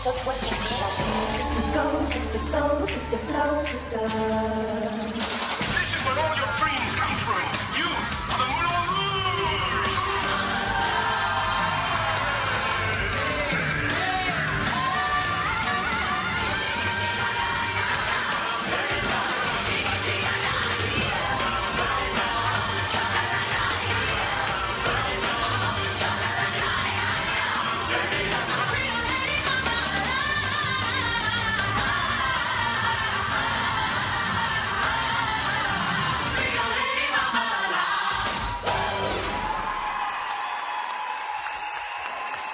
so twerk it, bitch. Sister go, sister soul, sister flow, sister.